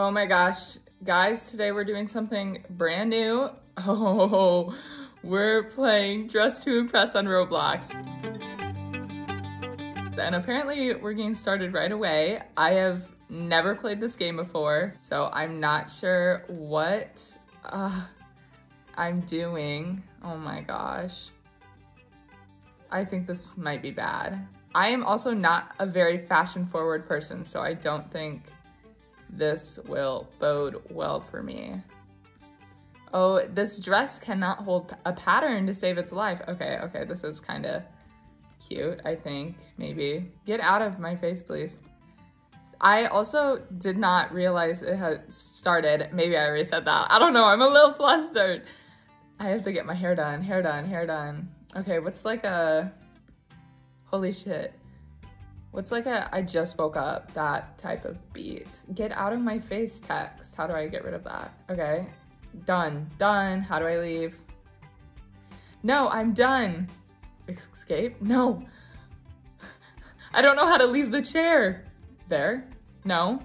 Oh my gosh, guys, today we're doing something brand new. Oh, we're playing Dress to Impress on Roblox. And apparently we're getting started right away. I have never played this game before, so I'm not sure what uh, I'm doing. Oh my gosh. I think this might be bad. I am also not a very fashion forward person, so I don't think this will bode well for me. Oh, this dress cannot hold a pattern to save its life. Okay, okay, this is kind of cute, I think, maybe. Get out of my face, please. I also did not realize it had started. Maybe I already said that. I don't know, I'm a little flustered. I have to get my hair done, hair done, hair done. Okay, what's like a, holy shit. What's like a I just woke up, that type of beat? Get out of my face text. How do I get rid of that? Okay, done, done. How do I leave? No, I'm done. Escape? No. I don't know how to leave the chair. There, no.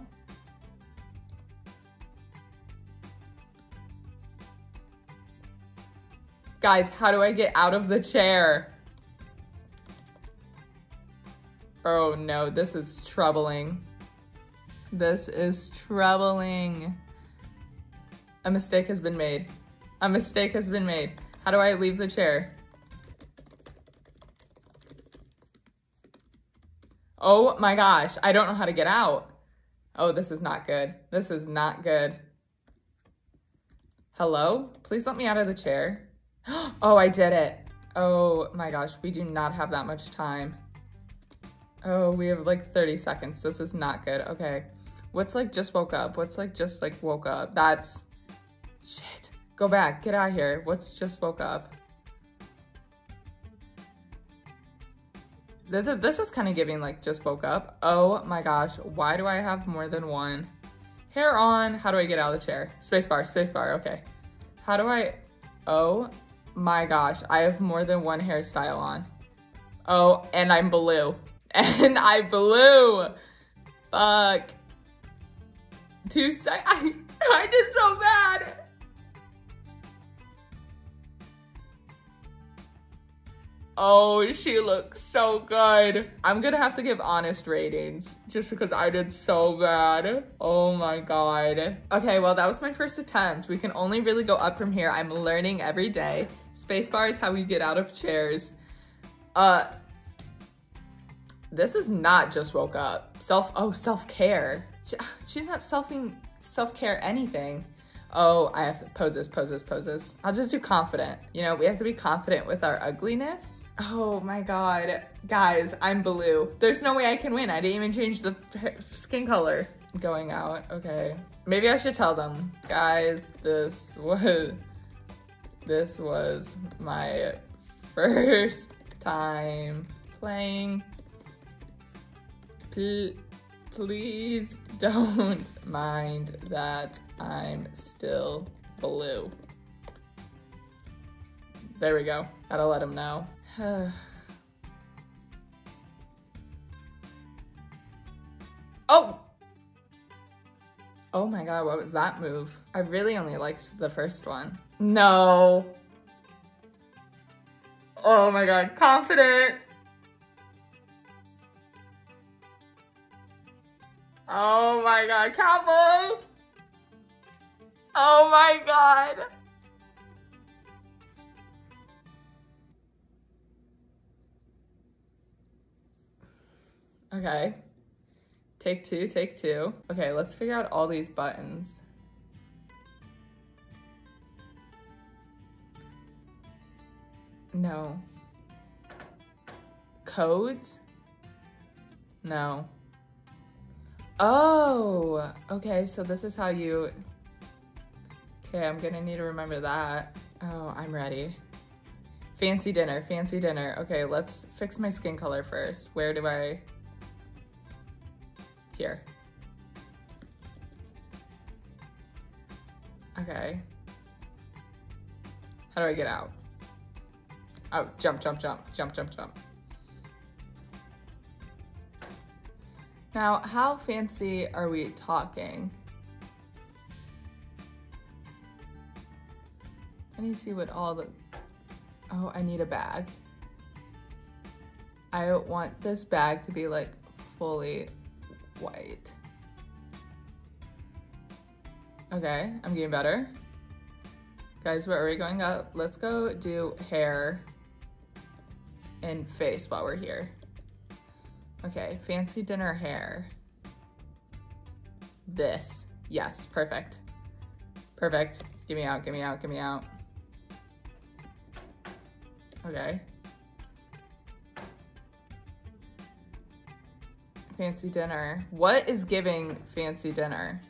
Guys, how do I get out of the chair? Oh no, this is troubling. This is troubling. A mistake has been made. A mistake has been made. How do I leave the chair? Oh my gosh, I don't know how to get out. Oh, this is not good. This is not good. Hello? Please let me out of the chair. Oh, I did it. Oh my gosh, we do not have that much time. Oh, we have like 30 seconds. This is not good. Okay. What's like just woke up? What's like just like woke up? That's shit. Go back. Get out of here. What's just woke up? This, is kind of giving like just woke up. Oh my gosh. Why do I have more than one? Hair on. How do I get out of the chair? Spacebar, spacebar. Okay. How do I? Oh my gosh. I have more than one hairstyle on. Oh, and I'm blue and I blew. Fuck. Two sec- I, I did so bad. Oh, she looks so good. I'm gonna have to give honest ratings just because I did so bad. Oh my God. Okay, well, that was my first attempt. We can only really go up from here. I'm learning every day. Spacebar is how we get out of chairs. Uh, this is not just woke up. Self, oh, self-care. She, she's not selfing, self-care anything. Oh, I have poses, poses, poses. I'll just do confident. You know, we have to be confident with our ugliness. Oh my God. Guys, I'm blue. There's no way I can win. I didn't even change the skin color. Going out, okay. Maybe I should tell them. Guys, this was, this was my first time playing please don't mind that I'm still blue. There we go. Gotta let him know. oh! Oh my god, what was that move? I really only liked the first one. No. Oh my god, confident. Oh my god, cowboy! Oh my god! Okay. Take two, take two. Okay, let's figure out all these buttons. No. Codes? No. Oh, okay, so this is how you, okay, I'm gonna need to remember that. Oh, I'm ready. Fancy dinner, fancy dinner. Okay, let's fix my skin color first. Where do I, here. Okay. How do I get out? Oh, jump, jump, jump, jump, jump, jump. Now, how fancy are we talking? Let me see what all the, oh, I need a bag. I want this bag to be like fully white. Okay, I'm getting better. Guys, where are we going up? Let's go do hair and face while we're here. Okay, fancy dinner hair. This, yes, perfect. Perfect, give me out, give me out, give me out. Okay. Fancy dinner. What is giving fancy dinner?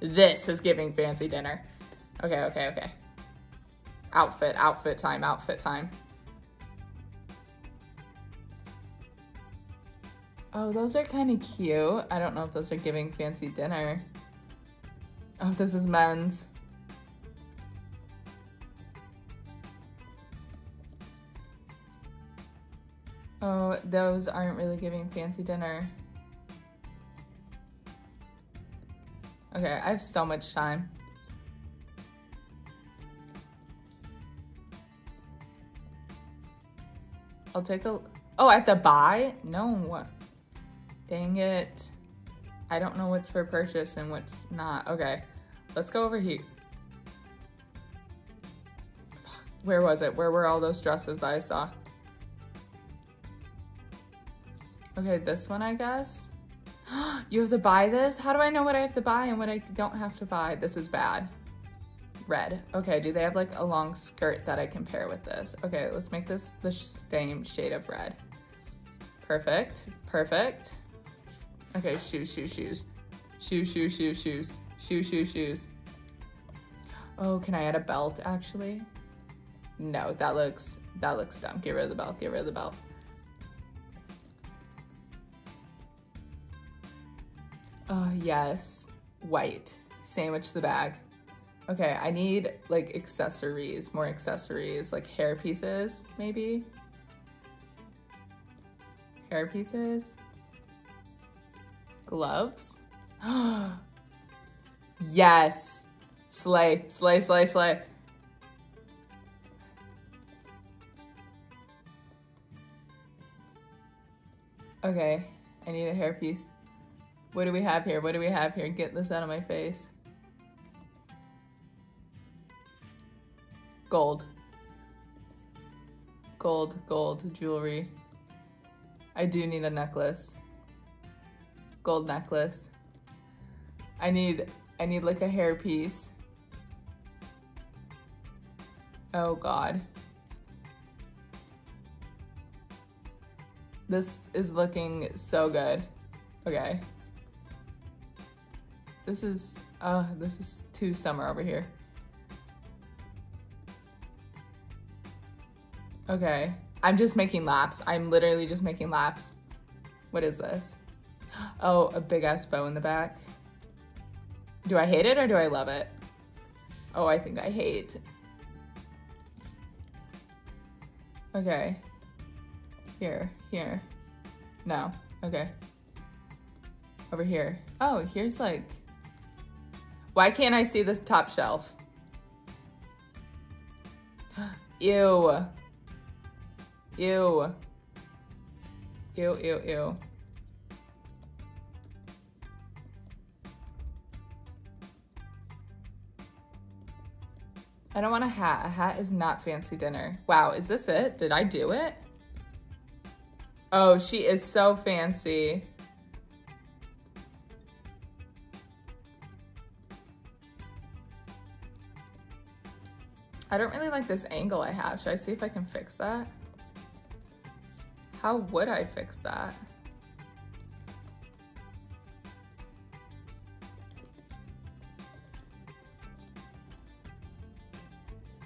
This is giving fancy dinner. Okay, okay, okay. Outfit, outfit time, outfit time. Oh, those are kind of cute. I don't know if those are giving fancy dinner. Oh, this is men's. Oh, those aren't really giving fancy dinner. Okay, I have so much time. I'll take a, oh, I have to buy? No, dang it. I don't know what's for purchase and what's not. Okay, let's go over here. Where was it? Where were all those dresses that I saw? Okay, this one, I guess. you have to buy this? How do I know what I have to buy and what I don't have to buy? This is bad. Red. Okay, do they have like a long skirt that I can pair with this? Okay, let's make this the same shade of red. Perfect, perfect. Okay, shoes, shoes, shoes. Shoes, shoes, shoes, shoes. Shoes, shoes, shoes. Oh, can I add a belt actually? No, that looks, that looks dumb. Get rid of the belt, get rid of the belt. Oh, yes. White. Sandwich the bag. Okay, I need like accessories, more accessories, like hair pieces, maybe? Hair pieces? Gloves? yes! Slay, slay, slay, slay. Okay, I need a hairpiece. What do we have here? What do we have here? Get this out of my face. Gold. Gold, gold, jewelry. I do need a necklace. Gold necklace. I need, I need like a hair piece. Oh God. This is looking so good. Okay. This is, uh, this is too summer over here. Okay, I'm just making laps. I'm literally just making laps. What is this? Oh, a big ass bow in the back. Do I hate it or do I love it? Oh, I think I hate. Okay. Here, here. No, okay. Over here. Oh, here's like why can't I see this top shelf? Ew. Ew. Ew, ew, ew. I don't want a hat. A hat is not fancy dinner. Wow, is this it? Did I do it? Oh, she is so fancy. I don't really like this angle I have. Should I see if I can fix that? How would I fix that?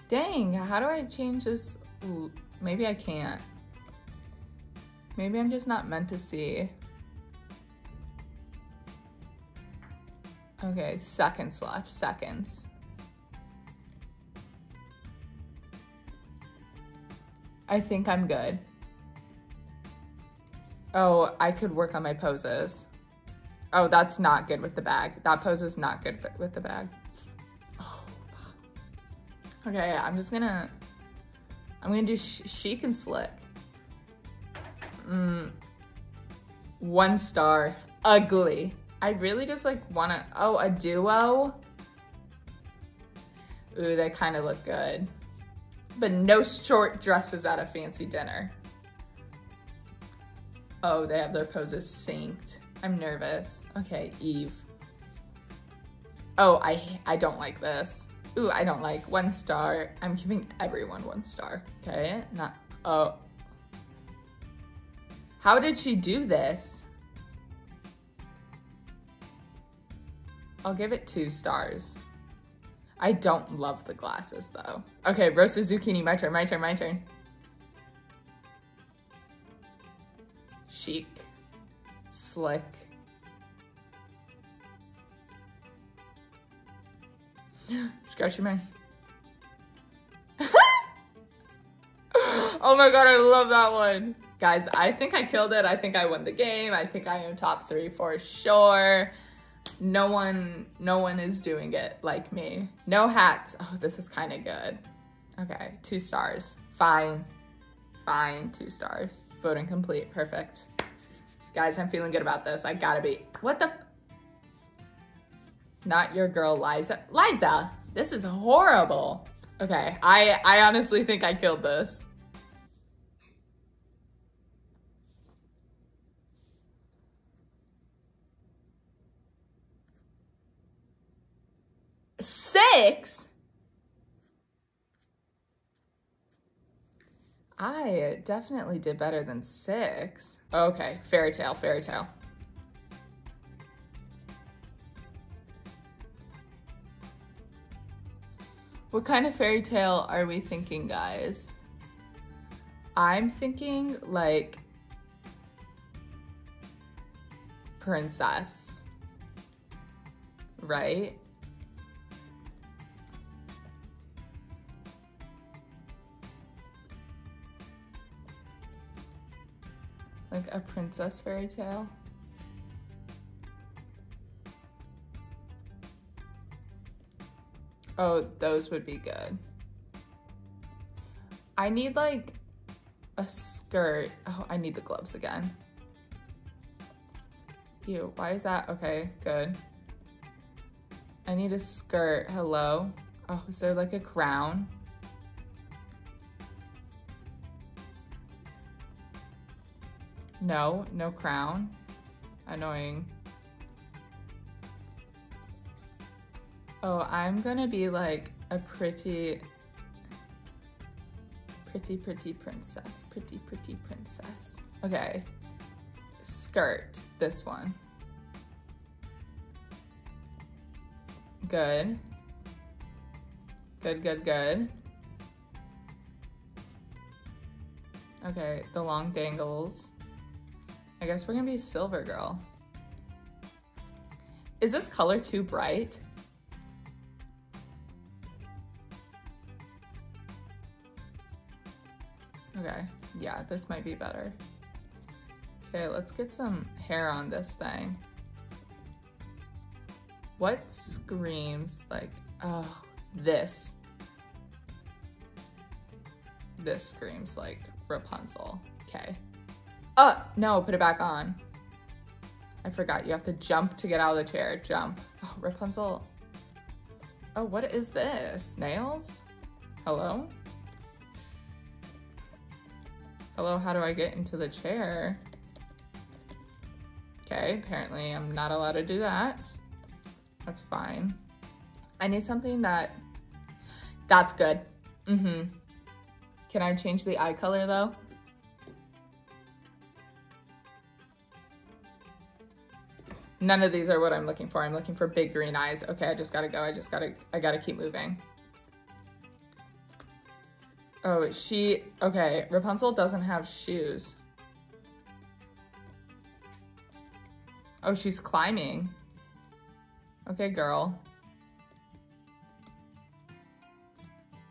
Dang, how do I change this? Maybe I can't. Maybe I'm just not meant to see. Okay, seconds left, seconds. I think I'm good. Oh, I could work on my poses. Oh, that's not good with the bag. That pose is not good with the bag. Okay, I'm just gonna, I'm gonna do sh chic and slick. Mm, one star, ugly. I really just like wanna, oh, a duo. Ooh, they kind of look good. But no short dresses at a fancy dinner. Oh, they have their poses synced. I'm nervous. Okay, Eve. Oh, I, I don't like this. Ooh, I don't like one star. I'm giving everyone one star. Okay, not, oh. How did she do this? I'll give it two stars. I don't love the glasses though. Okay, roasted zucchini, my turn, my turn, my turn. Chic, slick. Scratching my... oh my god, I love that one. Guys, I think I killed it. I think I won the game. I think I am top three for sure. No one, no one is doing it like me. No hats. Oh, this is kind of good. Okay, two stars. Fine. Fine, two stars. Voting complete, perfect. Guys, I'm feeling good about this. I gotta be, what the? Not your girl, Liza. Liza, this is horrible. Okay, I, I honestly think I killed this. Six? I definitely did better than six. Okay, fairy tale, fairy tale. What kind of fairy tale are we thinking, guys? I'm thinking like princess, right? Like a princess fairy tale. Oh, those would be good. I need like a skirt. Oh, I need the gloves again. Ew, why is that? Okay, good. I need a skirt, hello. Oh, is there like a crown? No, no crown. Annoying. Oh, I'm gonna be like a pretty, pretty, pretty princess. Pretty, pretty princess. Okay. Skirt, this one. Good. Good, good, good. Okay, the long dangles. I guess we're gonna be silver girl. Is this color too bright? Okay, yeah, this might be better. Okay, let's get some hair on this thing. What screams like, oh, this. This screams like Rapunzel. Okay. Oh, no, put it back on. I forgot, you have to jump to get out of the chair. Jump. Oh, Rapunzel. Oh, what is this? Nails? Hello? Hello, how do I get into the chair? Okay, apparently I'm not allowed to do that. That's fine. I need something that, that's good. Mm-hmm. Can I change the eye color though? None of these are what I'm looking for. I'm looking for big green eyes. Okay, I just gotta go. I just gotta, I gotta keep moving. Oh, she, okay, Rapunzel doesn't have shoes. Oh, she's climbing. Okay, girl.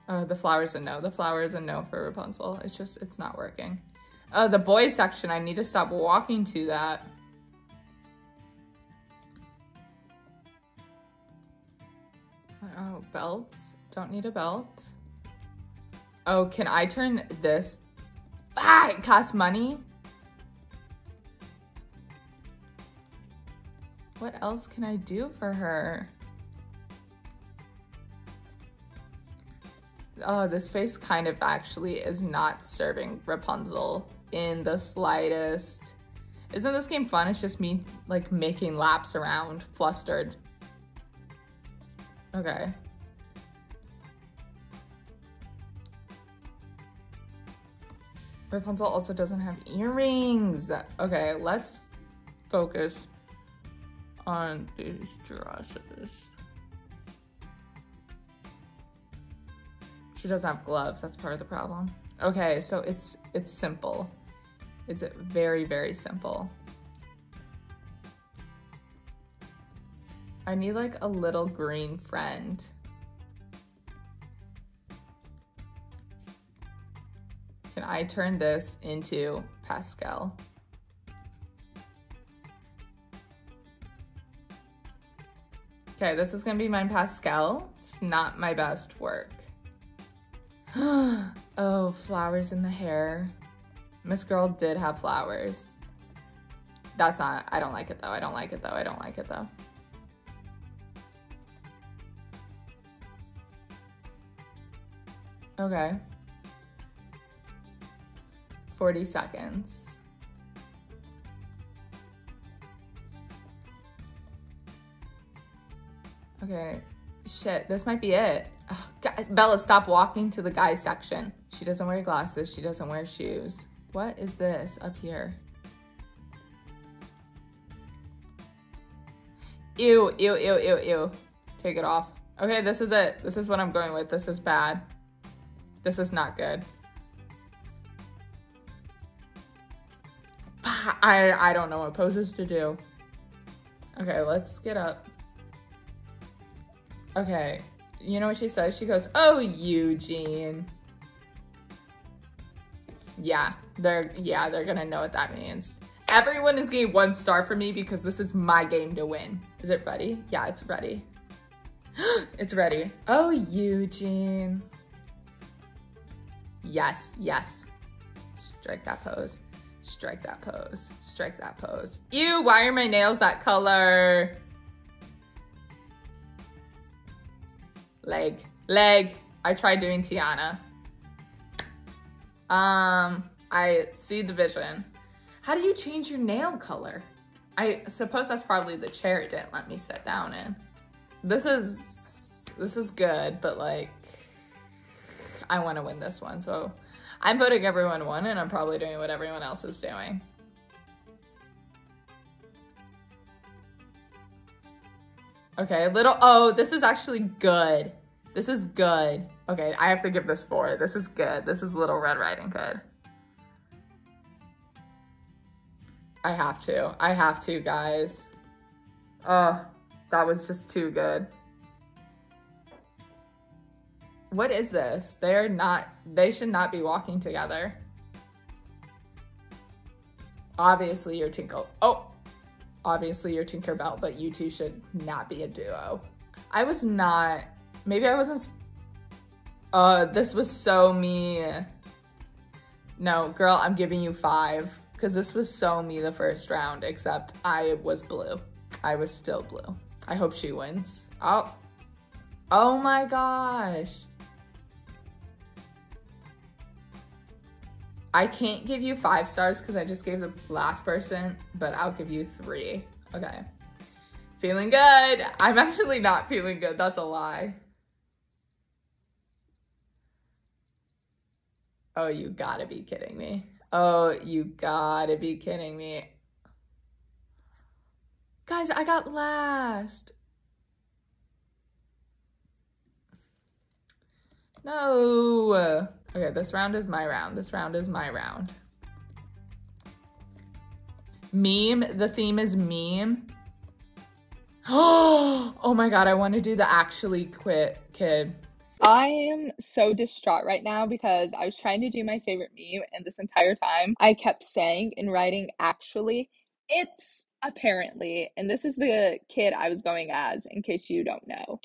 Oh, the flower's a no. The flower's a no for Rapunzel. It's just, it's not working. Oh, the boys section. I need to stop walking to that. Uh, oh, belts. Don't need a belt. Oh, can I turn this? Ah, it costs money? What else can I do for her? Oh, this face kind of actually is not serving Rapunzel in the slightest. Isn't this game fun? It's just me like making laps around, flustered. Okay. Rapunzel also doesn't have earrings. Okay, let's focus on these dresses. She doesn't have gloves, that's part of the problem. Okay, so it's it's simple. It's very, very simple. I need like a little green friend. Can I turn this into Pascal? Okay, this is gonna be my Pascal. It's not my best work. oh, flowers in the hair. Miss Girl did have flowers. That's not, I don't like it though. I don't like it though. I don't like it though. Okay. 40 seconds. Okay, shit, this might be it. Oh, Bella, stop walking to the guy section. She doesn't wear glasses, she doesn't wear shoes. What is this up here? Ew, ew, ew, ew, ew. Take it off. Okay, this is it. This is what I'm going with. This is bad. This is not good. I, I don't know what poses to do. Okay, let's get up. Okay, you know what she says? She goes, oh, Eugene. Yeah, they're, yeah, they're gonna know what that means. Everyone is getting one star for me because this is my game to win. Is it ready? Yeah, it's ready. it's ready. Oh, Eugene. Yes, yes. Strike that pose. Strike that pose. Strike that pose. Ew, why are my nails that color? Leg. Leg. I tried doing Tiana. Um, I see the vision. How do you change your nail color? I suppose that's probably the chair it didn't let me sit down in. This is, this is good, but like, I want to win this one. So I'm voting everyone one and I'm probably doing what everyone else is doing. Okay, little, oh, this is actually good. This is good. Okay, I have to give this four. This is good. This is Little Red Riding Hood. I have to. I have to, guys. Oh, that was just too good. What is this? They're not, they should not be walking together. Obviously you're Tinkle. Oh, obviously you're Tinkerbell, but you two should not be a duo. I was not Maybe I wasn't... Uh, this was so me. No, girl, I'm giving you five. Because this was so me the first round, except I was blue. I was still blue. I hope she wins. Oh. Oh my gosh. I can't give you five stars because I just gave the last person, but I'll give you three. Okay. Feeling good. I'm actually not feeling good. That's a lie. Oh, you gotta be kidding me. Oh, you gotta be kidding me. Guys, I got last. No. Okay, this round is my round. This round is my round. Meme. The theme is meme. Oh my god, I want to do the actually quit kid. I am so distraught right now because I was trying to do my favorite meme, and this entire time I kept saying and writing actually, it's apparently, and this is the kid I was going as, in case you don't know.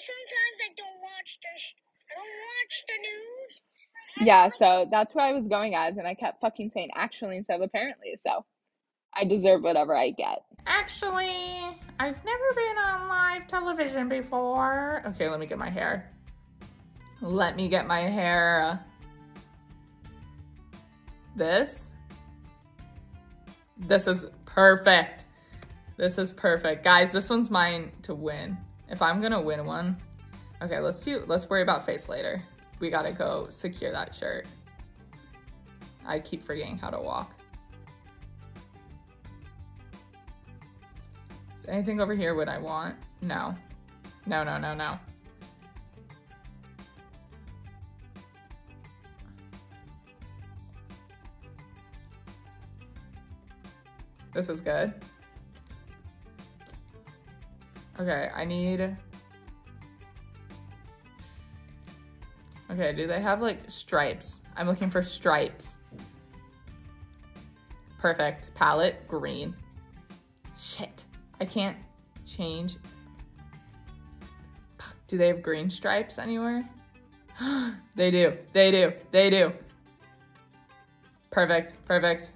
sometimes I don't watch the I don't watch the news. Yeah, so that's where I was going as, and I kept fucking saying actually instead of apparently. So I deserve whatever I get. Actually, I've never been on live television before. Okay, let me get my hair. Let me get my hair. This. This is perfect. This is perfect. Guys, this one's mine to win. If I'm gonna win one. Okay, let's do, let's worry about face later. We gotta go secure that shirt. I keep forgetting how to walk. Is anything over here what I want? No. No, no, no, no. This is good. Okay, I need... Okay, do they have like stripes? I'm looking for stripes. Perfect. Palette, green. Shit. I can't change. Do they have green stripes anywhere? they do. They do. They do. Perfect. Perfect.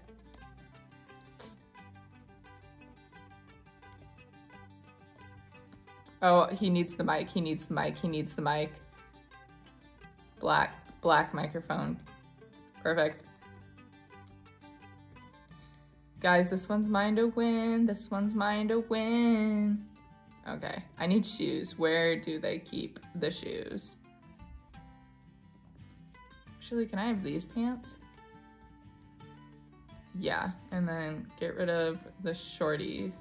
Oh, he needs the mic. He needs the mic. He needs the mic. Black, black microphone. Perfect. Guys, this one's mine to win. This one's mine to win. Okay, I need shoes. Where do they keep the shoes? Actually, can I have these pants? Yeah, and then get rid of the shorties.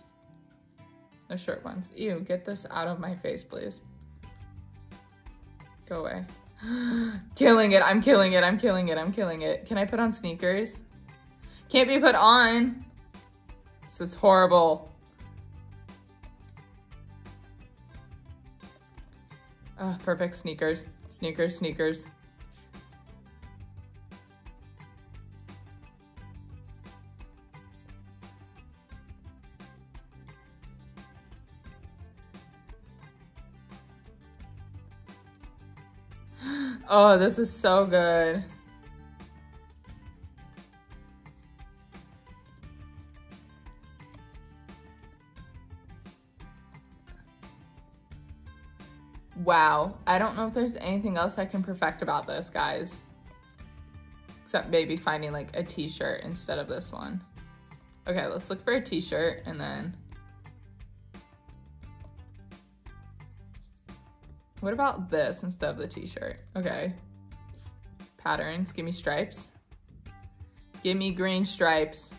The short ones. Ew, get this out of my face, please. Go away. killing it, I'm killing it, I'm killing it, I'm killing it. Can I put on sneakers? Can't be put on. This is horrible. Oh, perfect sneakers, sneakers, sneakers. Oh, this is so good. Wow, I don't know if there's anything else I can perfect about this, guys. Except maybe finding like a t-shirt instead of this one. Okay, let's look for a t-shirt and then What about this instead of the t-shirt? Okay. Patterns, give me stripes. Give me green stripes.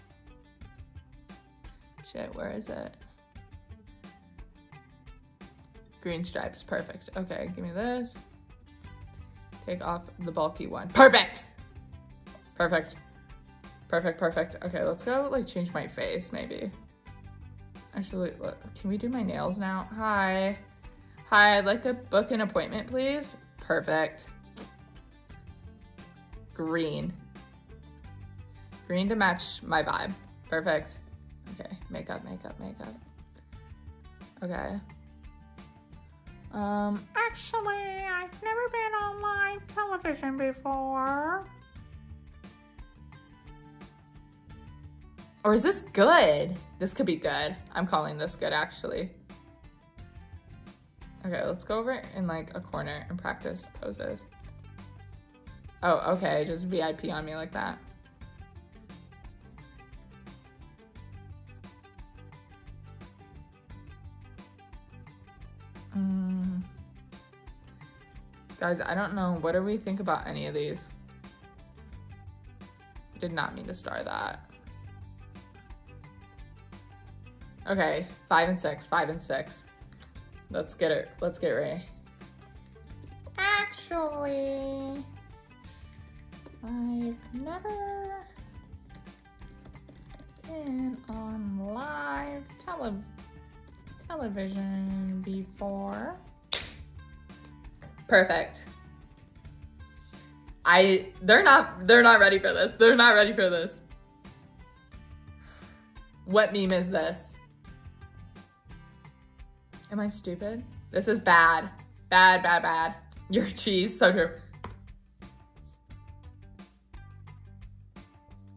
Shit, where is it? Green stripes, perfect. Okay, give me this. Take off the bulky one. Perfect! Perfect. Perfect, perfect. Okay, let's go like change my face maybe. Actually, look, can we do my nails now? Hi. Hi, I'd like to book an appointment, please. Perfect. Green. Green to match my vibe. Perfect. Okay, makeup, makeup, makeup. Okay. Um, actually, I've never been on live television before. Or is this good? This could be good. I'm calling this good, actually. Okay, let's go over in like a corner and practice poses. Oh, okay, just VIP on me like that. Mm. Guys, I don't know. What do we think about any of these? Did not mean to star that. Okay, five and six, five and six. Let's get it. Let's get ready. Actually, I've never been on live tele television before. Perfect. I they're not they're not ready for this. They're not ready for this. What meme is this? Am I stupid? This is bad. Bad, bad, bad. Your cheese, so true.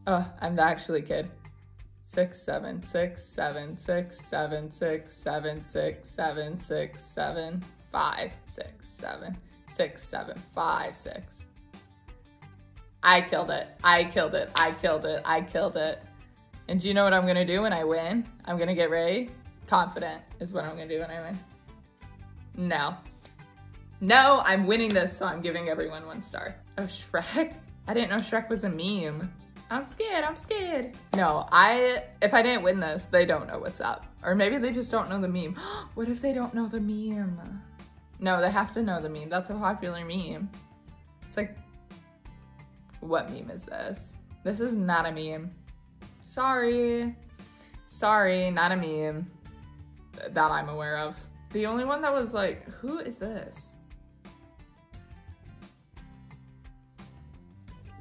Oh, I'm actually kid. Six, seven, six, seven, six, seven, six, seven, six, seven, six, seven, five, six, seven, six, seven, five, six. I killed it. I killed it. I killed it. I killed it. And do you know what I'm gonna do when I win? I'm gonna get ready. Confident is what I'm gonna do win. No. No, I'm winning this, so I'm giving everyone one star. Oh, Shrek? I didn't know Shrek was a meme. I'm scared, I'm scared. No, I, if I didn't win this, they don't know what's up. Or maybe they just don't know the meme. what if they don't know the meme? No, they have to know the meme. That's a popular meme. It's like, what meme is this? This is not a meme. Sorry. Sorry, not a meme that I'm aware of. The only one that was like, who is this?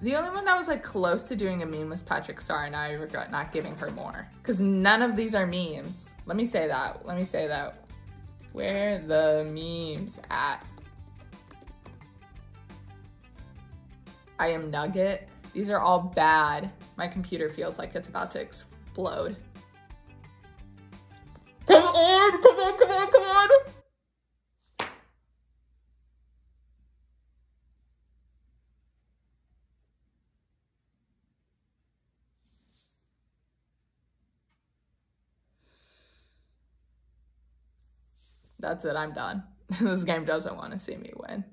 The only one that was like close to doing a meme was Patrick Star and I regret not giving her more. Cause none of these are memes. Let me say that, let me say that. Where the memes at? I am Nugget. These are all bad. My computer feels like it's about to explode. Come on, come on, come on, come on. That's it, I'm done. this game doesn't want to see me win.